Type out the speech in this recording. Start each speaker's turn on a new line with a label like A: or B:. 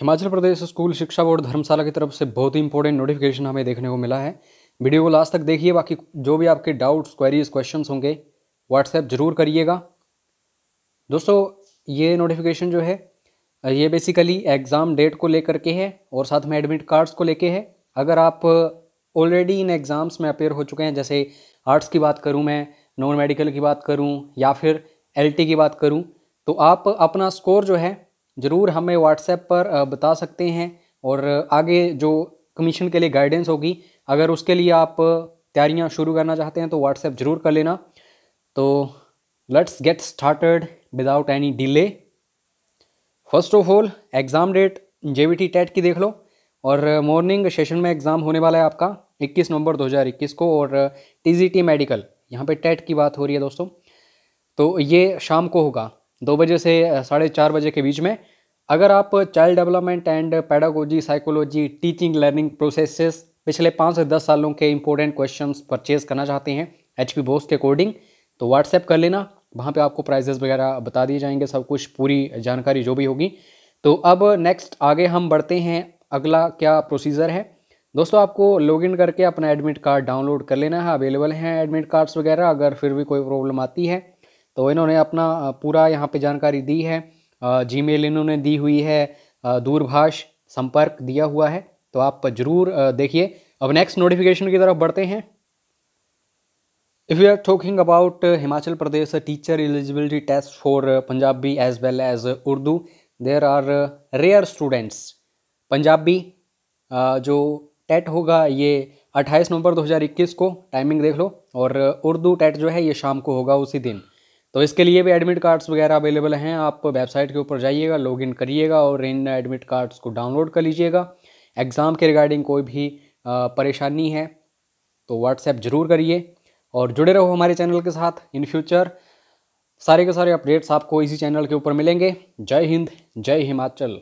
A: Himachal Pradesh school शिक्षा board Dharamshala की तरफ़ से बहुत ही इंपॉर्टेंट नोटिफिकेशन हमें देखने को मिला है। वीडियो को लास्ट तक देखिए, बाकी जो भी आपके डाउट्स क्वेरीज क्वेश्चंस होंगे व्हाट्सएप ज़रूर करिएगा। दोस्तों, ये नोटिफिकेशन जो है, ये बेसिकली एग्ज़ाम डेट को लेकर के है और साथ में एडमिट कार्ड्स को लेके है। अगर आप ऑलरेडी इन एग्ज़ाम्स में अपेयर हो चुके हैं, जैसे आर्ट्स की बात करूँ मैं नॉन मेडिकल की बात करूँ, या फिर एलटी की बात करूँ तो आप अपना स्कोर जो है ज़रूर हमें व्हाट्सएप पर बता सकते हैं और आगे जो कमीशन के लिए गाइडेंस होगी, अगर उसके लिए आप तैयारियाँ शुरू करना चाहते हैं तो व्हाट्सएप ज़रूर कर लेना। तो let's get started without any delay first of all exam date J V TET की देख लो और मॉर्निंग सेशन में एग्ज़ाम होने वाला है आपका 21 नवंबर 2021 को और टीजीटी मेडिकल यहाँ पे टेट की बात हो रही है दोस्तों। तो ये शाम को होगा। दो बजे से साढ़े चार बजे के बीच में। अगर आप child development and pedagogy psychology teaching learning processes पिछले पाँच से दस सालों के इंपॉर्टेंट क्वेश्चंस परचेज करना चाहते हैं एच पी बोस के अकॉर्डिंग तो व्हाट्सएप कर लेना। वहाँ पे आपको प्राइजेस वगैरह बता दिए जाएँगे, सब कुछ पूरी जानकारी जो भी होगी। तो अब नेक्स्ट आगे हम बढ़ते हैं। अगला क्या प्रोसीजर है? दोस्तों, आपको लॉगिन करके अपना एडमिट कार्ड डाउनलोड कर लेना है। अवेलेबल हैं एडमिट कार्ड्स वगैरह। अगर फिर भी कोई प्रॉब्लम आती है तो इन्होंने अपना पूरा यहाँ पे जानकारी दी है। जीमेल इन्होंने दी हुई है। दूरभाष संपर्क दिया हुआ है। तो आप ज़रूर देखिए। अब नेक्स्ट नोटिफिकेशन की तरफ़ बढ़ते हैं। If you are talking about Himachal Pradesh teacher eligibility test for Punjabi as well as Urdu there are rare students Punjabi जो टेट होगा, ये 28 नवंबर 2021 को टाइमिंग देख लो। और उर्दू टेट जो है, ये शाम को होगा उसी दिन। तो इसके लिए भी एडमिट कार्ड्स वगैरह अवेलेबल हैं। आप वेबसाइट के ऊपर जाइएगा लॉगिन करिएगा और इन एडमिट कार्ड्स को डाउनलोड कर लीजिएगा। एग्ज़ाम के रिगार्डिंग कोई भी परेशानी है तो व्हाट्सएप ज़रूर करिए और जुड़े रहो हमारे चैनल के साथ इन फ्यूचर सारे के सारे अपडेट्स आपको इसी चैनल के ऊपर मिलेंगे। जय हिंद, जय हिमाचल।